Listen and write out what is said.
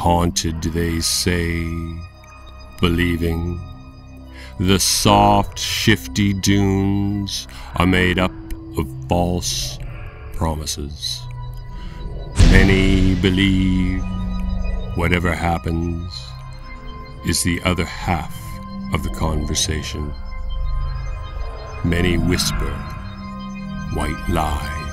haunted, they say, believing the soft, shifty dunes are made up of false promises. Many believe whatever happens is the other half of the conversation. Many whisper white lies.